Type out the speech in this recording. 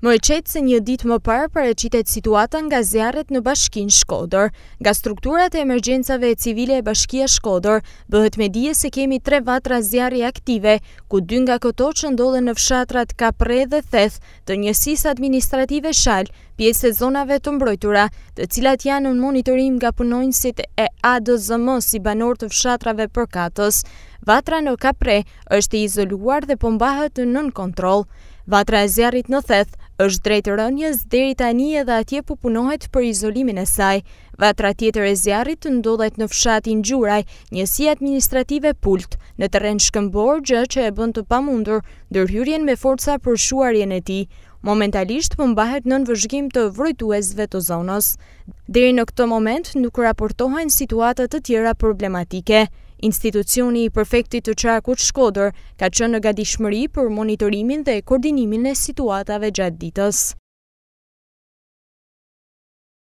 Më e qetë se një ditë më parë paraqitet situata nga zjarret në Bashkinë Shkodër. Nga strukturat e emergjencave civile e Bashkia Shkodër, bëhet me dije se kemi tre vatra zjarri aktive, ku dy nga këto që ndodhen në fshatrat Kapre dhe Theth të njësisë administrative Shalë, pjesë e zonave të mbrojtura, të cilat janë në monitorim nga punonjësit e ADZM si banorë të fshatrave përkatës. Vatra në Kapre është e izoluar dhe po mbahet nën kontroll. Vatra e zjarrit në Theth është drejt rënies deri tani edhe atje po punohet për izolimin e saj. Vatra tjetër e zjarrit ndodhet në fshatin Gjuraj, njësi administrative Pult, në terren shkëmbor, gjë që e bën të pamundur ndërhyrjen me forca për shuarjen e tij. Momentalisht po mbahet nën vëzhgim të vrojtuesve të zonës. Deri në këtë moment nuk raportohen situata të tjera problematike. Institucioni i Prefektit të Qarkut Shkodër ka qenë në gatishmëri për monitorimin dhe koordinimin e situatave gjatë ditës.